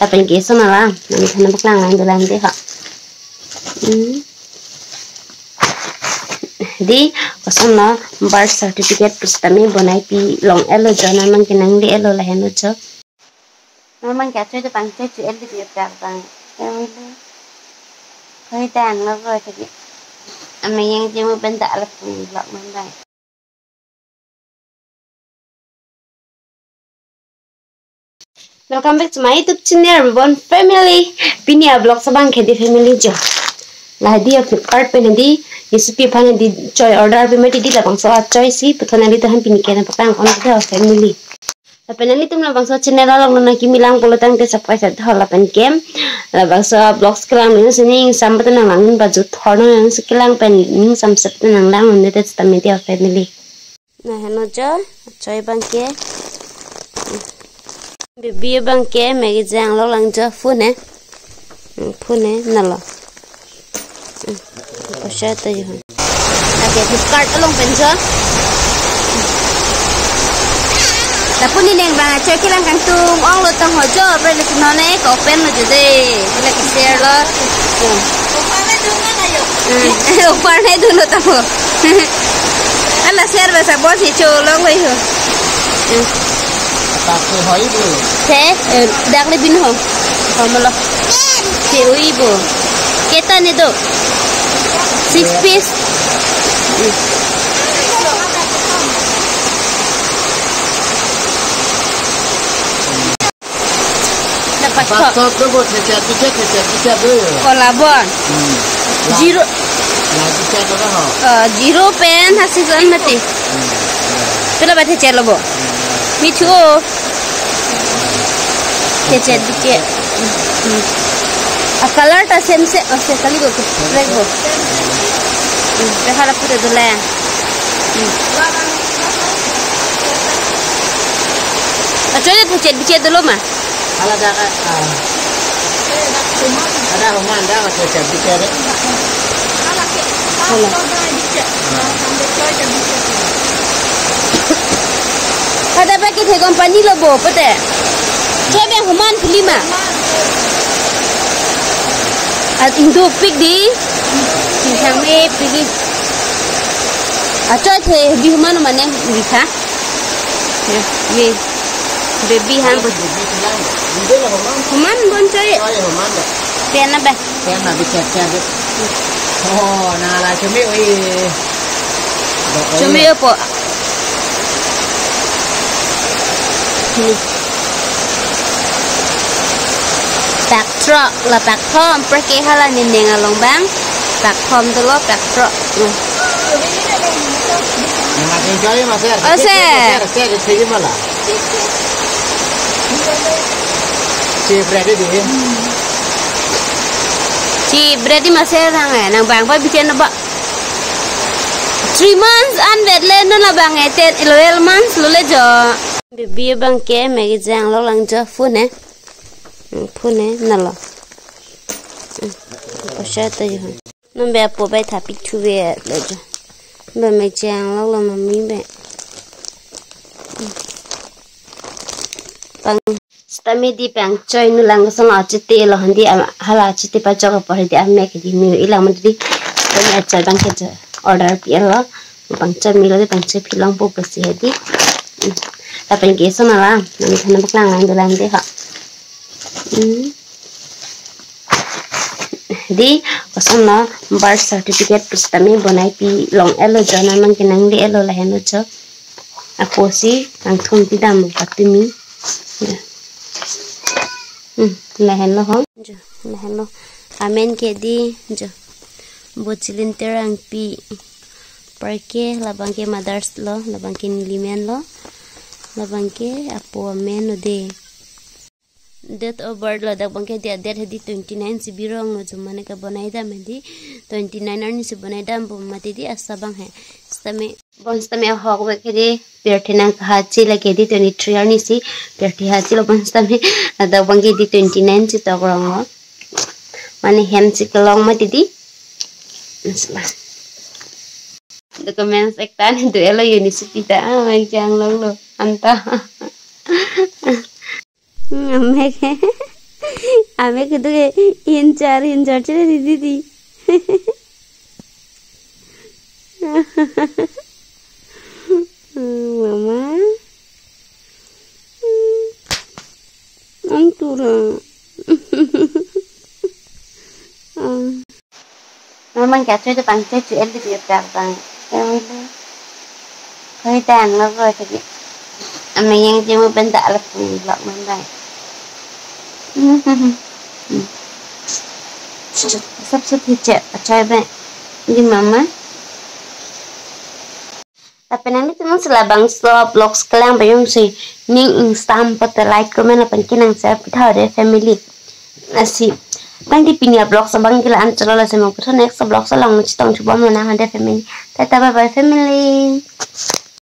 tapi cái số nào làm mình thấy nó bắt lang lang được làm thế hả di kosong no birth certificate pustami bonai pi long elo jo na man kenang di elo la heno jo nó man cả chơi cho bằng chơi chuyện đi việc đặt bằng em đi hơi tàn nó rồi thì anh mình yang chơi bên tạ là cùng lọc Welcome back to my YouTube channel everyone family. Pinia vlog sabang khedi family jo. Lah dia Flipkart pe nanti recipe pa nanti joy order pe mati di labang so joy si puthana di tahan pini kena patang on the family. Tapi nanti tum labang so channel lang nana ki milang polotang te sapai sa dhol lapan kem. Labang so vlog sekelang ni tenang langin baju thorno yang sekelang pen ning sam sep tenang lang on the family family. Nah, heno jo joy bang ke bị bia băng ké mẹ cái giang lo lắng cho phun nè phun nè nè lo ở xe tới rồi ok thì cắt ở lông bên cho là phun đi nè bà cho cái lăng cắn tung ông lo tăng hồi cho bên là nó nè có bên là gì đây là cái xe lo cùng ừ qua này tôi nó tăng hồi anh là xe về sạc bó thì chờ lo vậy hả Te, eh, dakle binho. Hamala. Te uibo. Kita ni do. Six piece. Pasok tu buat kecap kecap kecap kecap tu. Kolabon. Zero. Lagi kecap tu dah. Zero pen hasil mati. Tu lah baca celo bo. Mitu. Too. Teacher dike. A color ta same se o se kali go ko rek bo. Te hala pure dole. A chole teacher dike dolo ma. Kalau dah kan. Ada rumah dah macam kecil kecil ni. Hala. Kada pa ki the company lo bo human filima. At indu pig di. Sing me pigi. Acha the bi human mane likha. Ye baby han bo Jadi silang. Ini lah rumah. human bon dah. pena ba. Nak kecil kecil tu. Oh, nah lah cumi oi. Chumi po. Bạc thom, bởi cái hay là nhìn nhìn ở lòng bang. Bạc thom tôi lo macam jauh masih. Ada malah. Si berarti masih orang ya, nang bang pa bikin apa? Three months an vet lên nó là bang tên twelve months lo le jo. Bibi bang ke megi jang lo lang jo phun eh. Phun eh na lo. Có sao tới rồi. Nó bé bộ bay thả bít thu về le jo. Bé megi jang lo lo mà mi bé. Bang stami di pang choi nu lang sang a chite lo handi am hala chite pa chok pa di am me ke di mi ilang man di stami a chai bang ke order pi lo pang chai mi lo di pang chai philang po pa si hedi ta pang ke so na la nam thana bak lang lang de lang de ha di kosong no birth certificate pustami bonai pi long elo jo na man ke di elo la heno cho ako si ang thum ti dam patumi lahen lo hong jo lahen lo amen ke di jo bocilin terang pi parke labang ke mothers lo labang ke nilimen lo labang ke apo amen de date of birth lo dak bangke dia date hedi 29 si birong lo jumane ka banai da medi 29 arni si banai da bu mati di asa bang hai stame bon stame hok we ke di perthena ka chi la ke di 23 arni si perthi ha chi lo bon stame da bangke di 29 si ta grong lo mane hem si kalong mati di Nasla. Documents ektan itu elo university ta ay jang long lo anta. ಆಮ್ಯಾಗೆ ಆಮ್ಯಾಗ ಇದಕ್ಕೆ ಏನು ಚಾರ್ ಏನು ಜಡ್ಚಿದ ಇದ್ದಿದ್ದಿ ಮಾಮ Antur Mình cả chơi được bằng chơi chuyện được việc cả bằng em hơi tàn nó rồi thì mình ăn chưa bên tạ là cùng lợn bên đây sắp thì chạy chơi bạn. Đi mama. Tapi nanti teman selabang slow blog sekarang bayung si ning instam pada like comment apa kinang saya pita ada family. Nasi kan di pinya blog sabang gila ancol lah sama next blog selang macam tong coba mana ada family. Tata bye bye family